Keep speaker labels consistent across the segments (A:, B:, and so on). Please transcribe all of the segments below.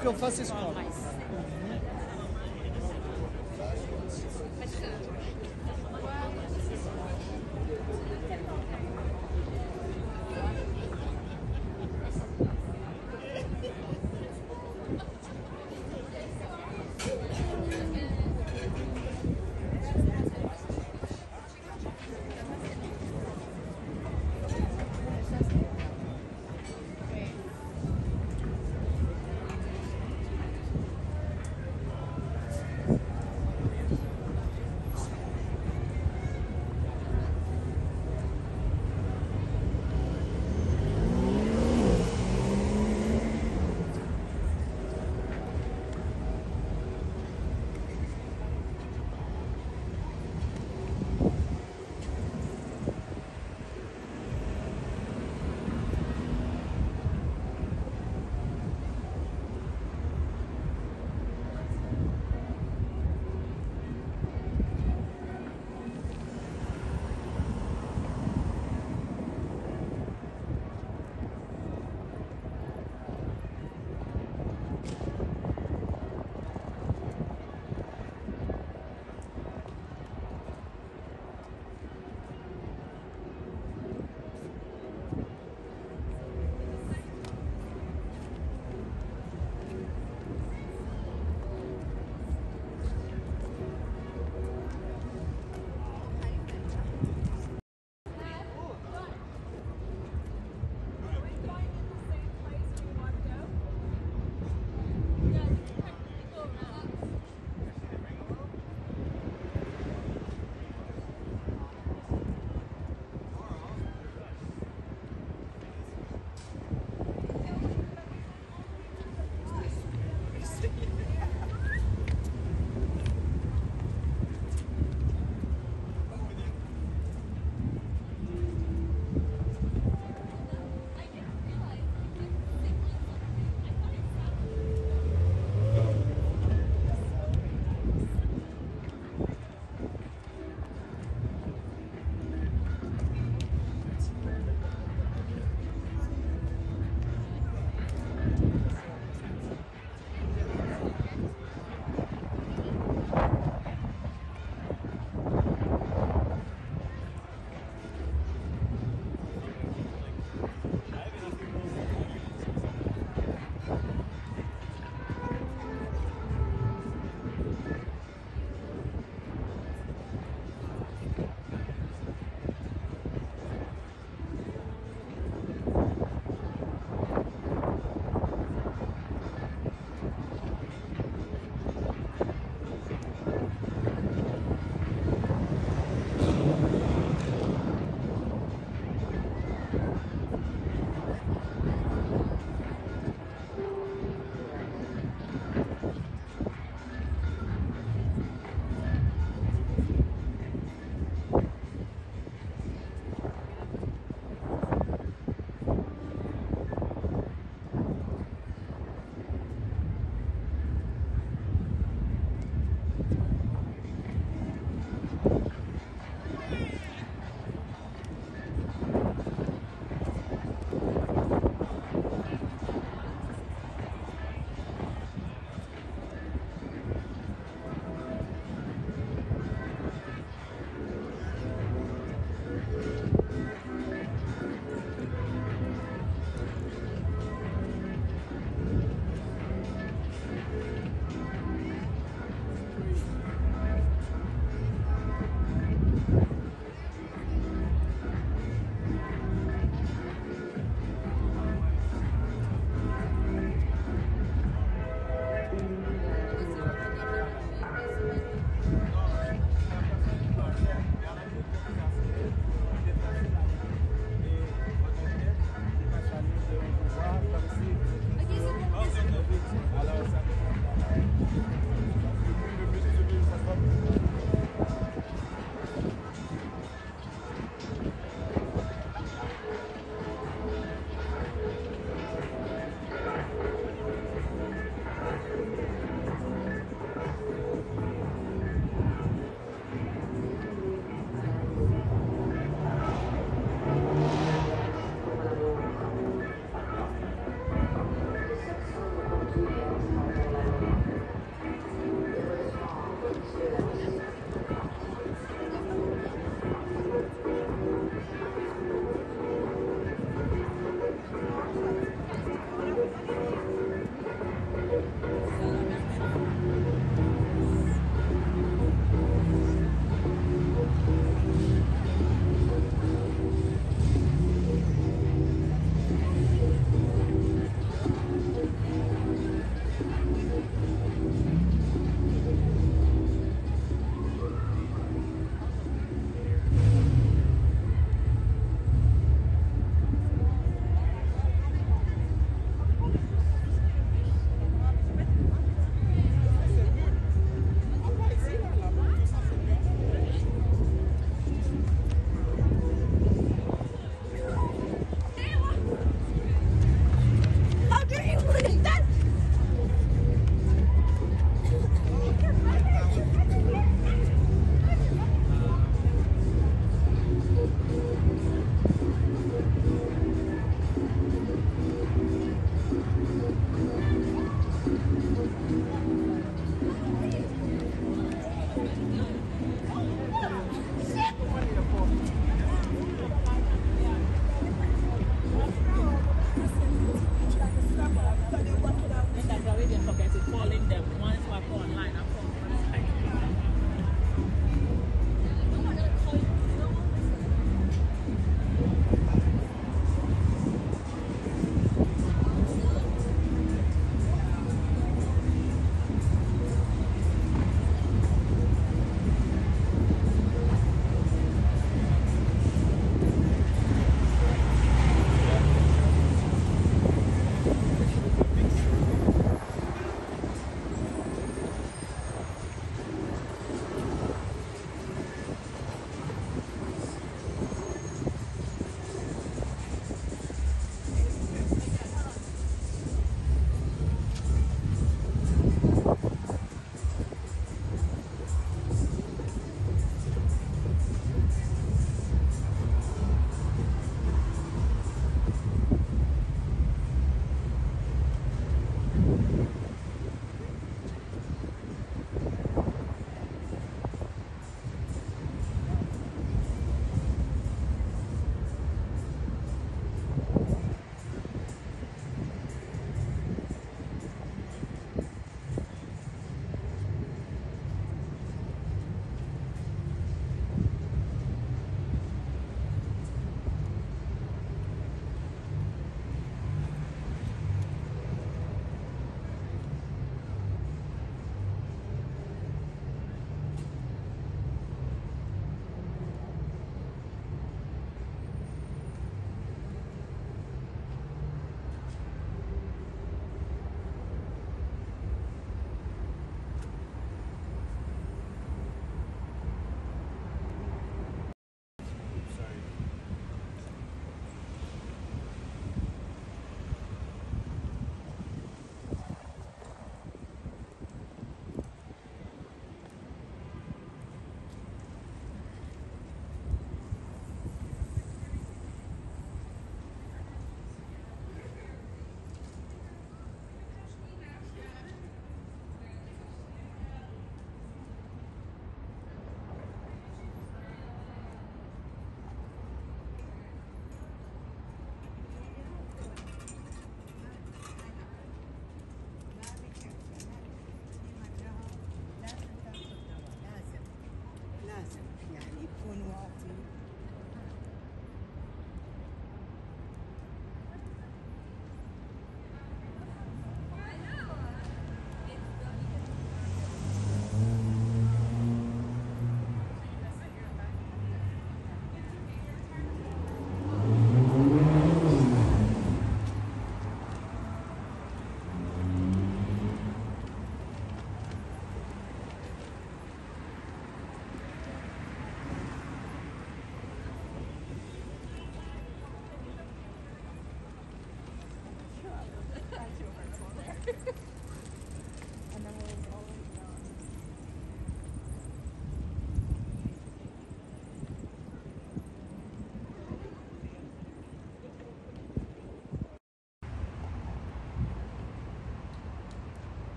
A: porque eu faço escola.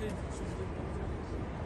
B: şey, şey, şey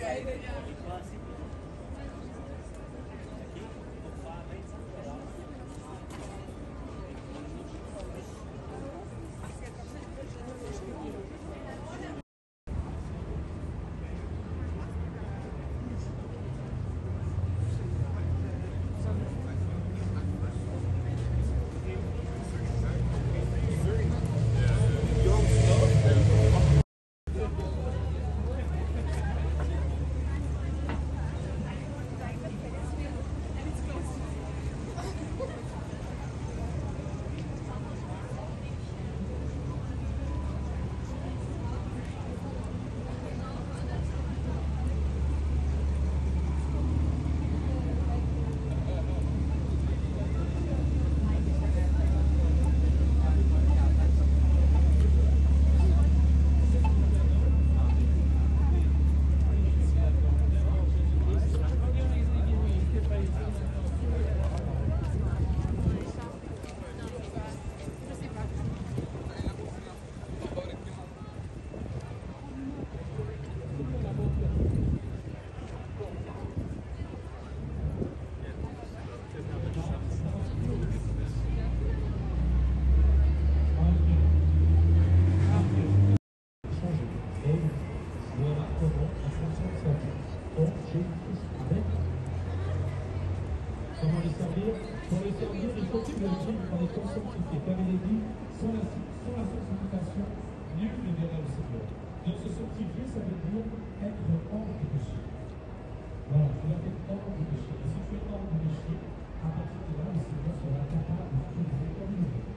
B: Okay.
C: Comment les servir Pour les servir, il faut qu'ils le vivent les conditions qui Comme il est dit, sans la, sans la sanctification, nul ne verra le Seigneur. Donc se sanctifier, ça veut dire être hors du péché. Voilà, tu dois être hors du péché. Et si tu es hors du péché, à partir de là, le Seigneur sera capable de te comme il veut.